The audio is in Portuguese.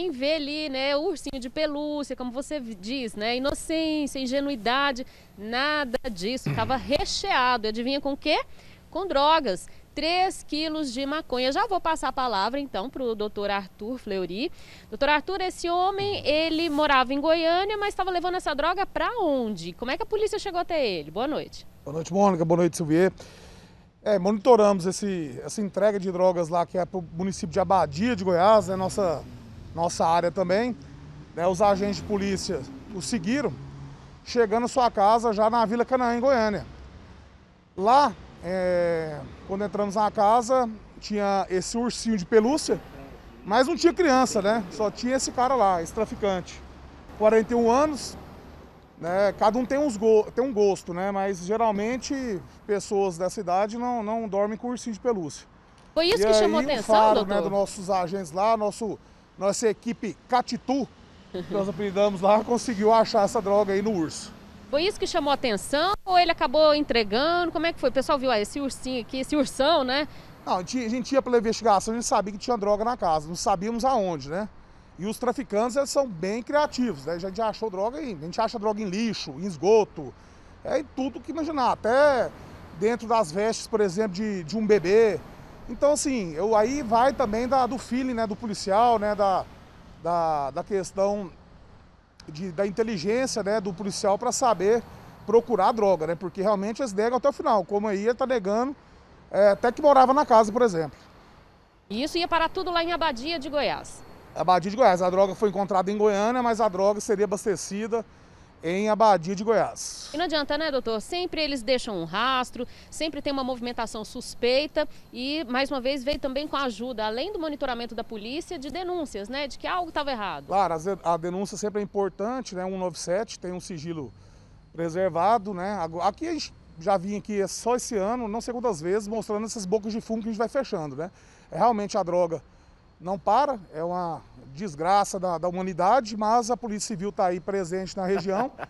Quem vê ali, né, o ursinho de pelúcia, como você diz, né, inocência, ingenuidade, nada disso, estava recheado. Adivinha com o quê? Com drogas. 3 quilos de maconha. Já vou passar a palavra então para o doutor Arthur Fleury. Doutor Arthur, esse homem, ele morava em Goiânia, mas estava levando essa droga para onde? Como é que a polícia chegou até ele? Boa noite. Boa noite, Mônica. Boa noite, Silvier. É, monitoramos esse, essa entrega de drogas lá que é para o município de Abadia de Goiás, né, nossa nossa área também. Né, os agentes de polícia o seguiram, chegando à sua casa já na Vila Canaã, em Goiânia. Lá, é, quando entramos na casa, tinha esse ursinho de pelúcia, mas não tinha criança, né? Só tinha esse cara lá, esse traficante. 41 anos, né? Cada um tem, uns go tem um gosto, né? Mas geralmente pessoas dessa idade não, não dormem com ursinho de pelúcia. Foi isso e que aí, chamou a atenção, faro, doutor? Né, dos nossos agentes lá, nosso nossa equipe Catitu, que nós apelidamos lá, conseguiu achar essa droga aí no urso. Foi isso que chamou a atenção ou ele acabou entregando? Como é que foi? O pessoal viu ah, esse ursinho aqui, esse ursão, né? Não, a gente, a gente ia pela investigação, a gente sabia que tinha droga na casa, não sabíamos aonde, né? E os traficantes, eles são bem criativos, né? A gente achou droga aí, a gente acha droga em lixo, em esgoto, é em tudo que imaginar, até dentro das vestes, por exemplo, de, de um bebê, então, assim, eu, aí vai também da, do feeling né, do policial, né, da, da, da questão de, da inteligência né, do policial para saber procurar a droga, né? Porque realmente eles negam até o final, como aí ele está negando é, até que morava na casa, por exemplo. E isso ia parar tudo lá em Abadia de Goiás? Abadia de Goiás. A droga foi encontrada em Goiânia, mas a droga seria abastecida em Abadia de Goiás. E não adianta, né, doutor? Sempre eles deixam um rastro, sempre tem uma movimentação suspeita e, mais uma vez, veio também com a ajuda, além do monitoramento da polícia, de denúncias, né, de que algo estava errado. Claro, a denúncia sempre é importante, né, 197 tem um sigilo preservado, né, aqui a gente já vim aqui só esse ano, não sei quantas vezes, mostrando essas bocas de fumo que a gente vai fechando, né. É realmente a droga não para, é uma desgraça da, da humanidade, mas a Polícia Civil está aí presente na região